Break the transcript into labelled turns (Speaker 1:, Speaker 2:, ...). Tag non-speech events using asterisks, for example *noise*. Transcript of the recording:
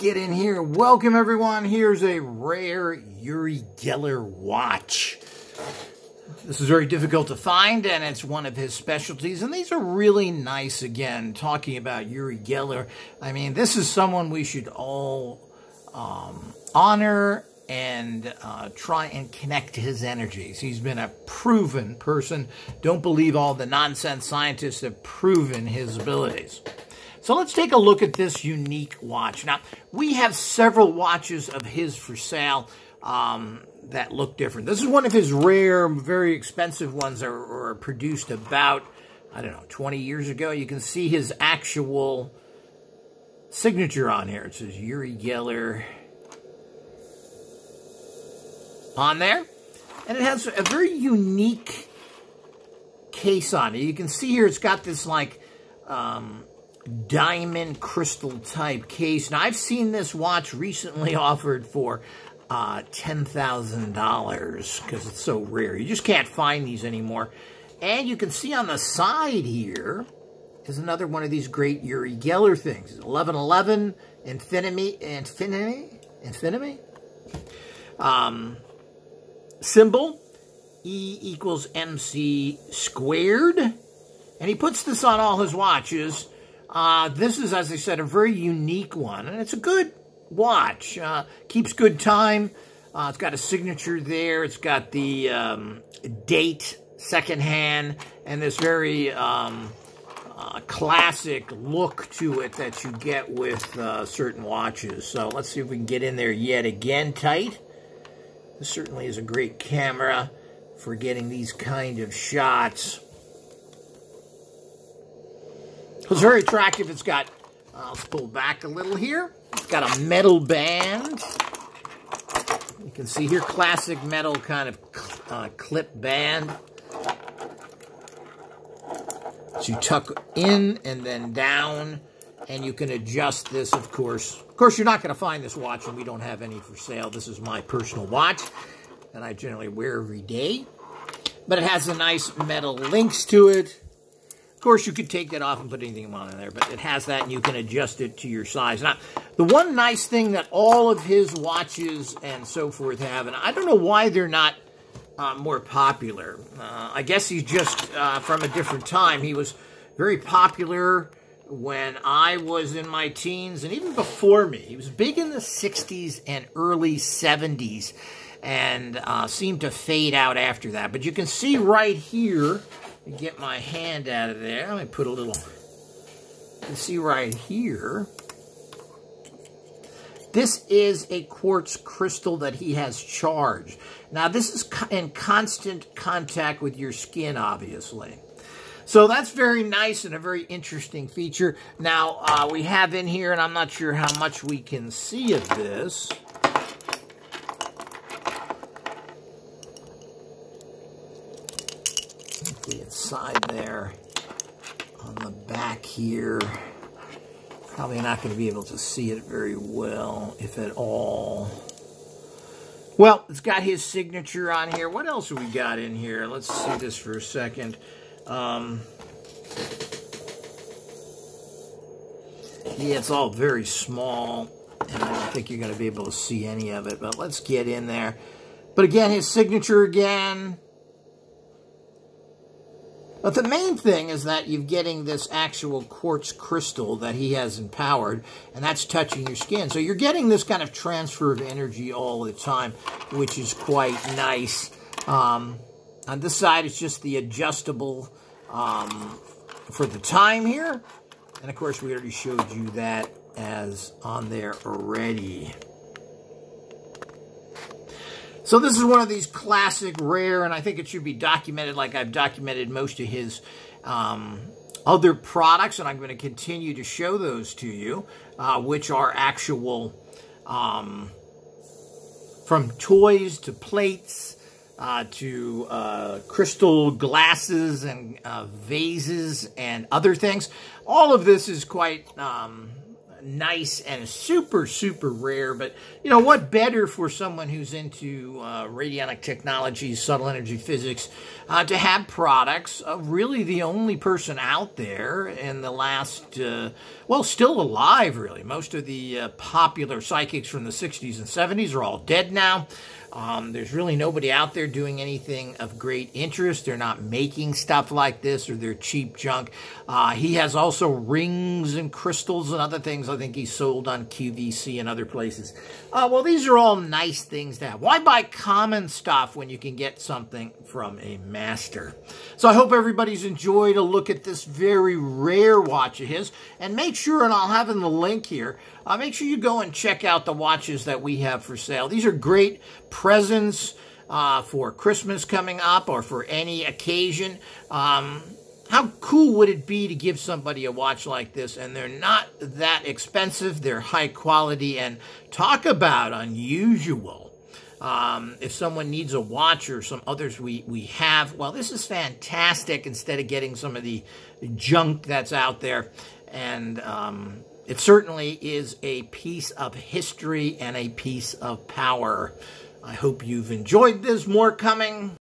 Speaker 1: get in here. Welcome, everyone. Here's a rare Uri Geller watch. This is very difficult to find, and it's one of his specialties. And these are really nice, again, talking about Uri Geller. I mean, this is someone we should all um, honor and uh, try and connect his energies. He's been a proven person. Don't believe all the nonsense scientists have proven his abilities. So let's take a look at this unique watch. Now, we have several watches of his for sale um, that look different. This is one of his rare, very expensive ones that were produced about, I don't know, 20 years ago. You can see his actual signature on here. It says Uri Geller on there. And it has a very unique case on it. You can see here it's got this like um, diamond crystal type case. Now, I've seen this watch recently *laughs* offered for uh, $10,000 because it's so rare. You just can't find these anymore. And you can see on the side here is another one of these great Uri Geller things. 1111 Infinity, Infinity, Infinity um, symbol. E equals MC squared. And he puts this on all his watches. Uh, this is, as I said, a very unique one, and it's a good watch. Uh, keeps good time. Uh, it's got a signature there. It's got the um, date secondhand and this very um, uh, classic look to it that you get with uh, certain watches. So let's see if we can get in there yet again tight. This certainly is a great camera for getting these kind of shots. It's very attractive. It's got, uh, let's pull back a little here. It's got a metal band. You can see here, classic metal kind of uh, clip band. So you tuck in and then down, and you can adjust this, of course. Of course, you're not going to find this watch, and we don't have any for sale. This is my personal watch that I generally wear every day. But it has a nice metal links to it. Of course, you could take that off and put anything on in there, but it has that, and you can adjust it to your size. Now, the one nice thing that all of his watches and so forth have, and I don't know why they're not uh, more popular. Uh, I guess he's just uh, from a different time. He was very popular when I was in my teens and even before me. He was big in the 60s and early 70s and uh, seemed to fade out after that. But you can see right here get my hand out of there. Let me put a little, you see right here, this is a quartz crystal that he has charged. Now, this is in constant contact with your skin, obviously. So that's very nice and a very interesting feature. Now, uh, we have in here, and I'm not sure how much we can see of this, the inside there on the back here. Probably not going to be able to see it very well, if at all. Well, it's got his signature on here. What else we got in here? Let's see this for a second. Um, yeah, it's all very small, and I don't think you're going to be able to see any of it, but let's get in there. But again, his signature again, but the main thing is that you're getting this actual quartz crystal that he has empowered, and that's touching your skin. So you're getting this kind of transfer of energy all the time, which is quite nice. Um, on this side, it's just the adjustable um, for the time here. And of course, we already showed you that as on there already. So this is one of these classic rare, and I think it should be documented like I've documented most of his um, other products, and I'm going to continue to show those to you, uh, which are actual um, from toys to plates uh, to uh, crystal glasses and uh, vases and other things. All of this is quite um, nice and super, super rare. But, you know, what better for someone who's into uh, radionic technologies, subtle energy physics, uh, to have products of really the only person out there in the last, uh, well, still alive, really. Most of the uh, popular psychics from the 60s and 70s are all dead now. Um, there's really nobody out there doing anything of great interest. They're not making stuff like this or they're cheap junk. Uh, he has also rings and crystals and other things I think he sold on QVC and other places. Uh, well, these are all nice things to have. Why buy common stuff when you can get something from a master? So I hope everybody's enjoyed a look at this very rare watch of his. And make sure, and I'll have in the link here, uh, make sure you go and check out the watches that we have for sale. These are great presents uh, for Christmas coming up or for any occasion. Um, how cool would it be to give somebody a watch like this? And they're not that expensive. They're high quality and talk about unusual. Um, if someone needs a watch or some others we, we have, well, this is fantastic instead of getting some of the junk that's out there. And um, it certainly is a piece of history and a piece of power. I hope you've enjoyed this. More coming.